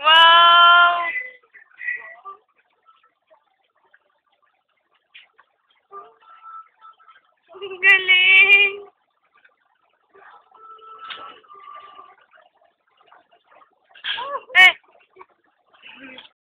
wow! Ang galing!